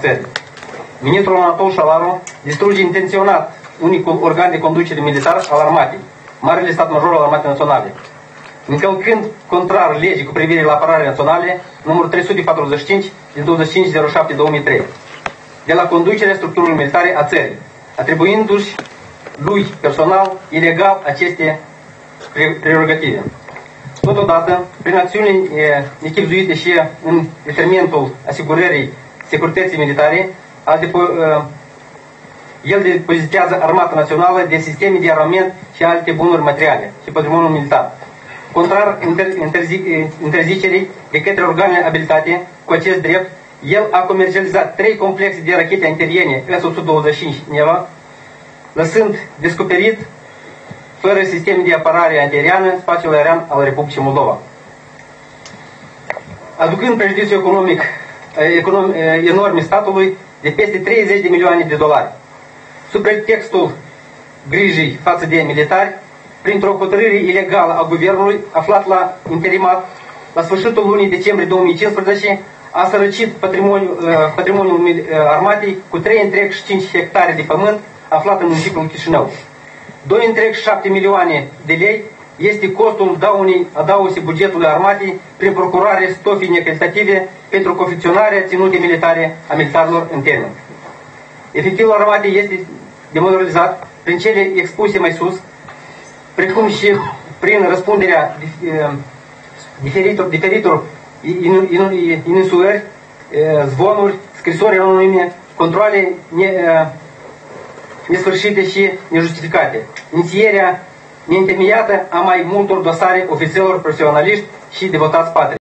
țării. Ministrul Anatol Șalaru distruge intenționat unicul organ de conducere militar al armatei, Marele Stat Major al Armatei Naționale, încălcând contrar legii cu privire la apărare naționale, numărul 345 din 25.07.2003, de la conducerea structurilor militare a țării, atribuindu-și lui personal ilegal aceste prerogative. Totodată, prin acțiuni echipzuite și în determinul asigurării securității militare, el depozitează armata națională de sisteme de armament și alte bunuri materiale și patrimoniul militar. Contrar interzicerii de către organele abilitate cu acest drept, el a comercializat trei complexe de rachete anteriene S-125 Neva, lăsând descoperit fără sisteme de apărare antiaeriană spațiul aerian al Republicii Moldova. Aducând prejudiciu economic, econom, enorm statului de peste 30 de milioane de dolari. Sub pretextul grijii față de militari, printr-o hotărâre ilegală a guvernului aflat la interimat la sfârșitul lunii decembrie 2015, a sărăcit patrimoniul, patrimoniul armatei cu 3 întreg 5 hectare de pământ aflat în municipiul Chișinău. 2 întreg 7 milioane de lei este costul daunii adause bugetului armatei prin procurare stofii necalitative pentru confecționarea ținutei militare a militarilor în termen. Efectivul armatei este demoralizat prin cele expuse mai sus, precum și prin răspunderea diferitor, diferitor ininsuări, zvonuri, scrisori anonime, controle ne, nesfârșite și nejustificate. Inițierea neîntemeiată a mai multor dosare ofițerilor profesionaliști și devotați patri.